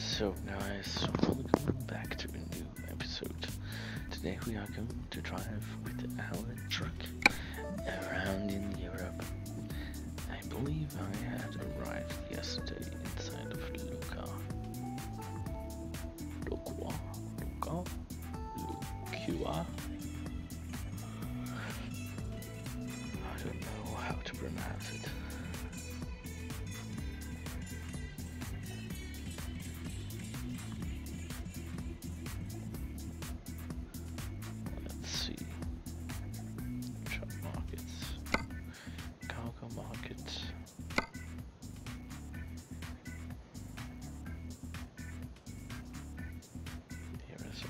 So now guys, welcome back to a new episode. Today we are going to drive with our truck around in Europe. I believe I had arrived yesterday inside of Luca. Lucua? Luca? Lucua?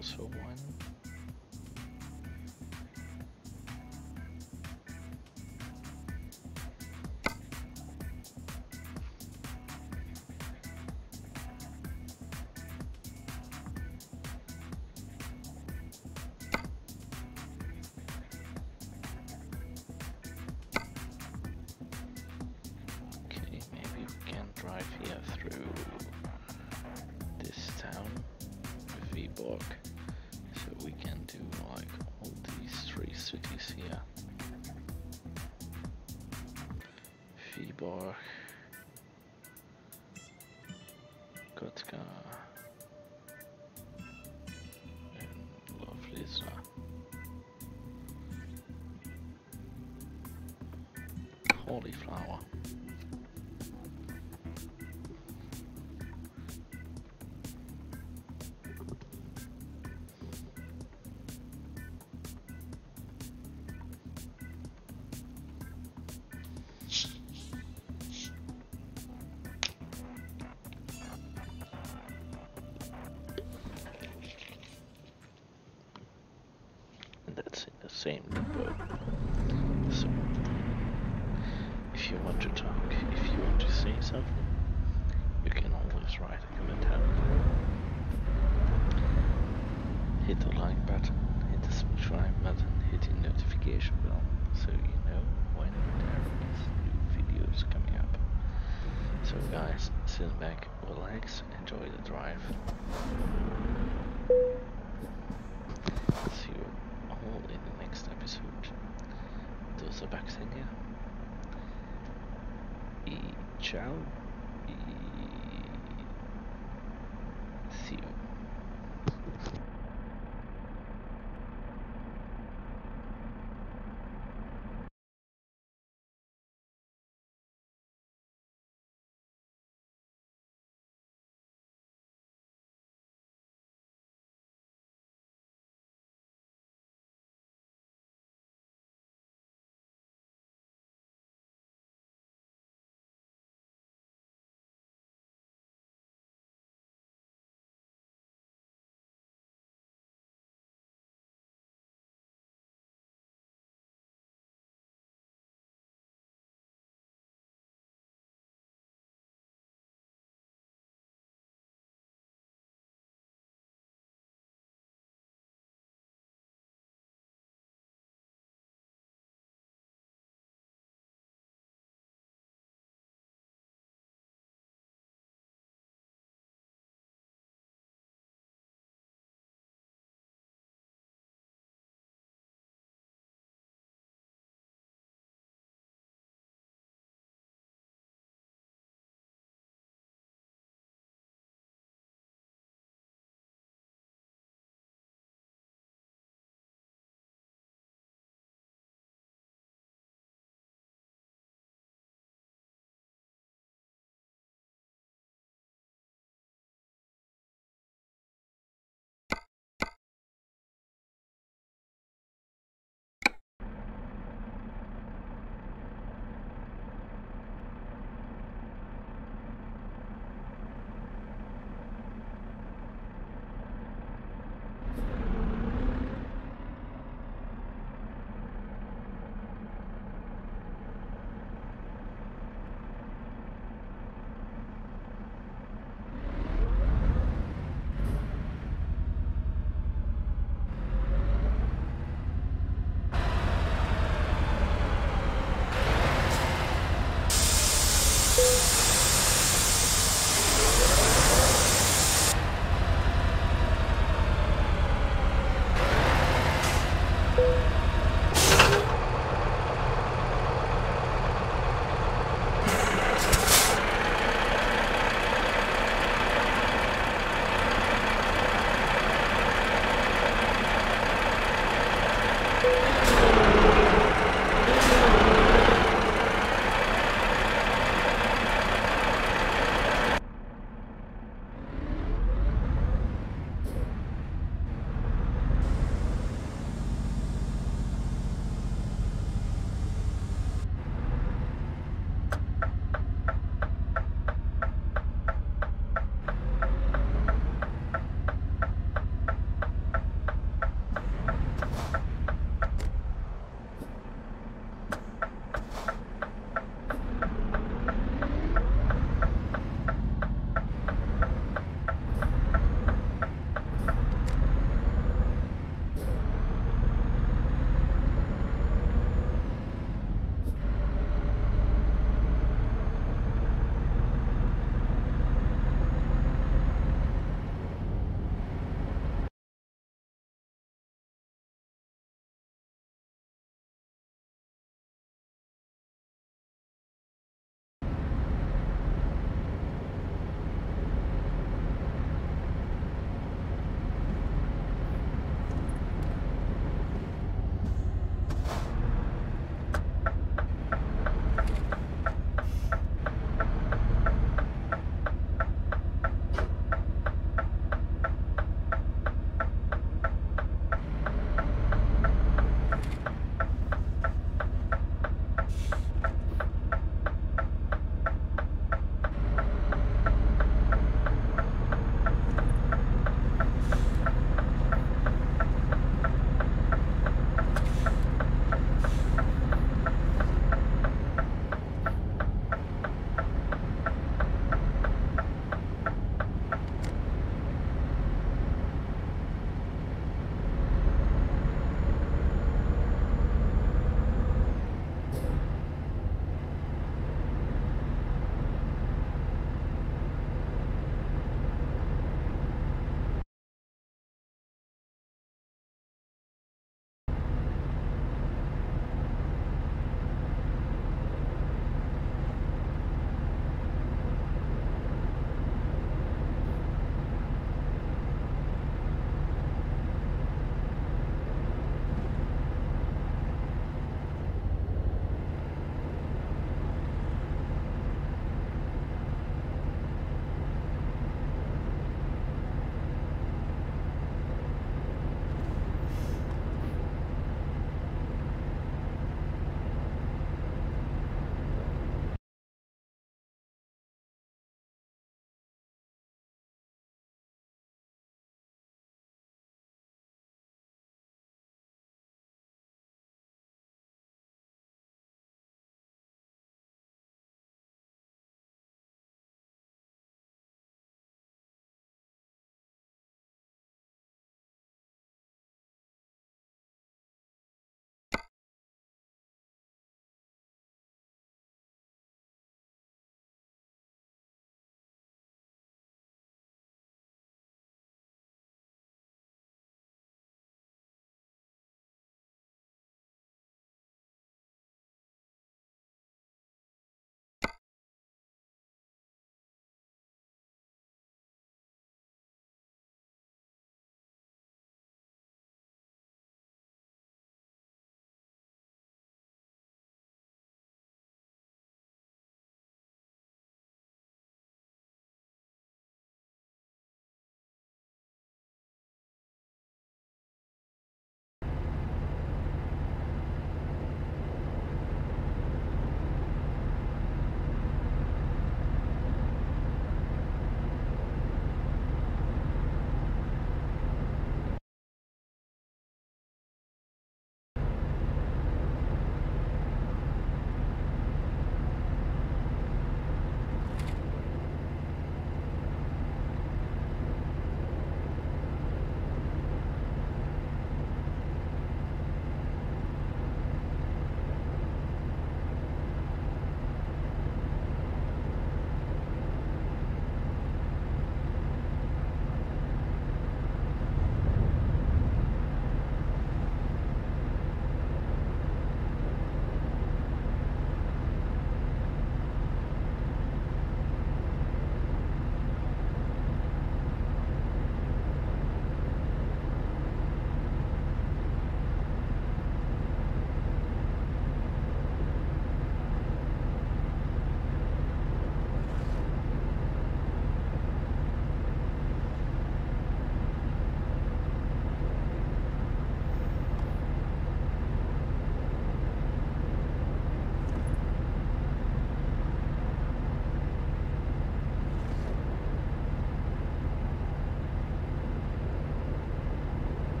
Also one. Viborg, Kotka, and Lovlisa. Holy flower. Same depot. So, if you want to talk, if you want to say something, you can always write a comment down. Hit the like button, hit the subscribe button, hit the notification bell, so you know when there is new videos coming up. So guys, sit back, relax, enjoy the drive. See you all in the next episode. Those back back here. E ciao.